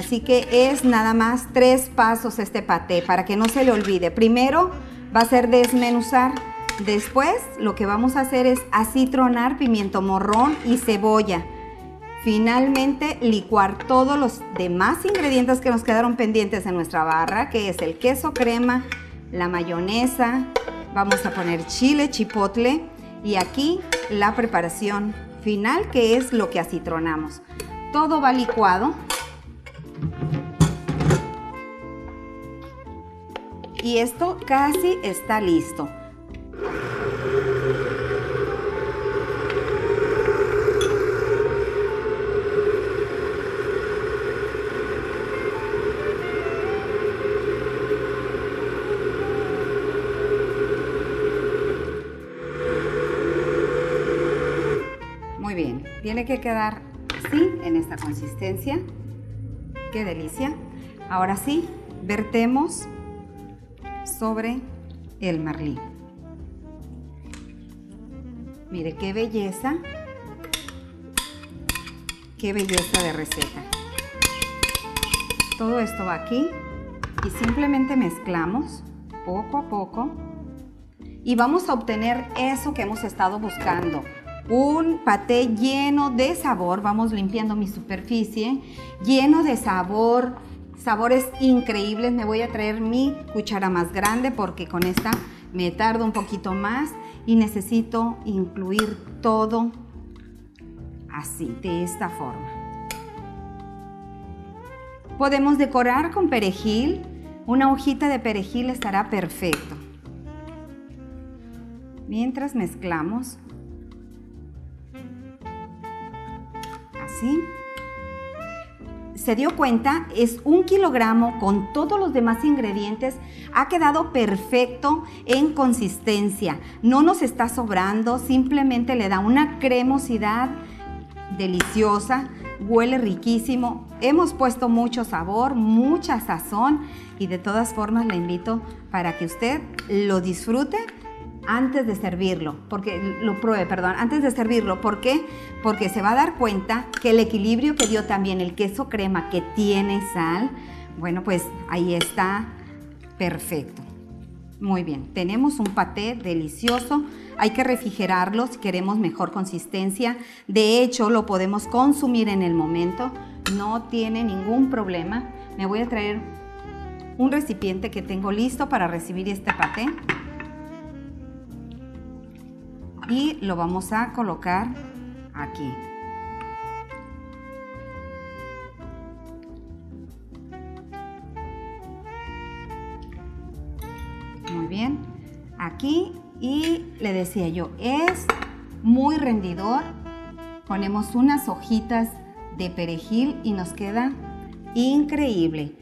Así que es nada más tres pasos este paté para que no se le olvide. Primero va a ser desmenuzar. Después lo que vamos a hacer es acitronar pimiento morrón y cebolla. Finalmente licuar todos los demás ingredientes que nos quedaron pendientes en nuestra barra, que es el queso crema, la mayonesa, vamos a poner chile chipotle y aquí la preparación final que es lo que acitronamos. Todo va licuado y esto casi está listo. Muy bien, tiene que quedar así, en esta consistencia. ¡Qué delicia! Ahora sí, vertemos sobre el marlí. Mire qué belleza, qué belleza de receta. Todo esto va aquí y simplemente mezclamos poco a poco y vamos a obtener eso que hemos estado buscando. Un paté lleno de sabor, vamos limpiando mi superficie, lleno de sabor, sabores increíbles. Me voy a traer mi cuchara más grande porque con esta me tardo un poquito más y necesito incluir todo así, de esta forma. Podemos decorar con perejil. Una hojita de perejil estará perfecto. Mientras mezclamos, Se dio cuenta, es un kilogramo con todos los demás ingredientes. Ha quedado perfecto en consistencia. No nos está sobrando, simplemente le da una cremosidad deliciosa, huele riquísimo. Hemos puesto mucho sabor, mucha sazón y de todas formas le invito para que usted lo disfrute antes de servirlo, porque lo pruebe, perdón, antes de servirlo. ¿Por qué? Porque se va a dar cuenta que el equilibrio que dio también el queso crema que tiene sal, bueno, pues ahí está perfecto. Muy bien, tenemos un paté delicioso. Hay que refrigerarlo si queremos mejor consistencia. De hecho, lo podemos consumir en el momento. No tiene ningún problema. Me voy a traer un recipiente que tengo listo para recibir este paté. Y lo vamos a colocar aquí. Muy bien. Aquí y le decía yo, es muy rendidor. Ponemos unas hojitas de perejil y nos queda increíble.